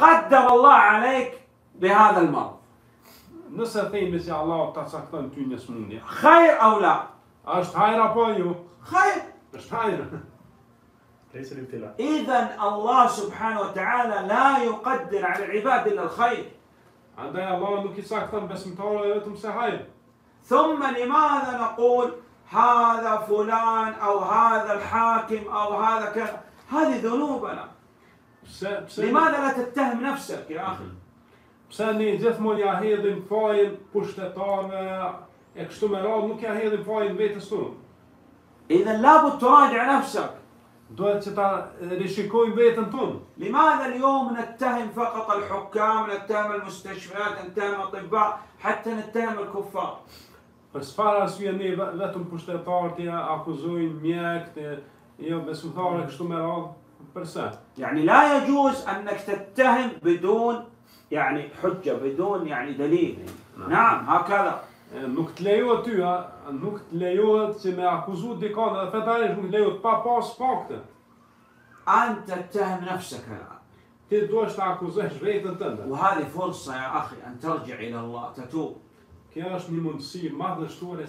قدر الله عليك بهذا المرض نسيتي să te الله Allah ta să actan tu nesmune. Khair au la. Aș خير اش خير ليس الابتلاء. إذا الله سبحانه وتعالى لا يقدر على العباد إلا الخير. عندنا الله أنك ساكتن بس متعورتهم سهايل. ثم لماذا نقول هذا فلان أو هذا الحاكم أو هذا كذا؟ هذه ذنوبنا. لماذا لا تتهم نفسك يا اخي؟ Pse mhm. gjithmonë ja hedhim fajin pushtetarëve e kështu me radhë nuk ja hedhim fajin vetes tonë. Edhe labu të rajnë e Duhet që ta rishikojnë vetën tënë. Lima edhe li omë në tëhim fakat al hukam, në tëhim al mustashmet, në tëhim al tibba, al kuffa. Për së farë asë vjen vetëm pushtetarët ja akuzojnë mjekët, jo يعني لا يجوز انك تتهم بدون يعني حجه بدون يعني دليل نعم هكذا nuk të lejohet ty, a, nuk të lejohet që me akuzu dikon dhe fetarish nuk të lejohet pa pas fakte. Anta të tëhem nëfse këra. Ti do është të akuzesh vetën të ndër. U hadhi forsa, ja akhi, anë të rgjë ilë Allah, të tu. Kja është një mundësi madhështore